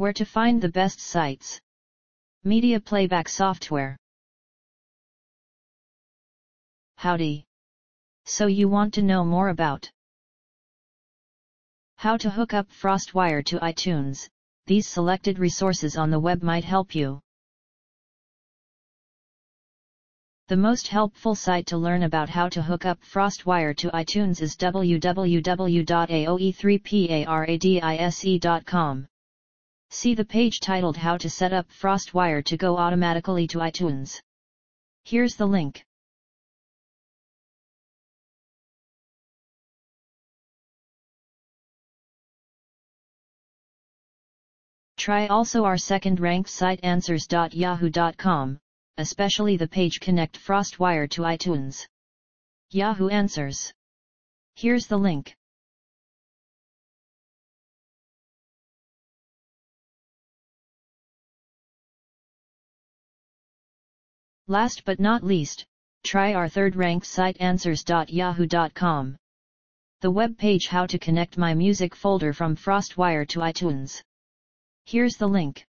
Where to find the best sites. Media playback software. Howdy. So you want to know more about how to hook up FrostWire to iTunes, these selected resources on the web might help you. The most helpful site to learn about how to hook up FrostWire to iTunes is www.aoe3paradise.com. See the page titled How to set up FrostWire to go automatically to iTunes. Here's the link. Try also our second ranked site answers.yahoo.com especially the page Connect FrostWire to iTunes. Yahoo Answers. Here's the link. Last but not least, try our third ranked site answers.yahoo.com. The web page How to connect my music folder from FrostWire to iTunes. Here's the link.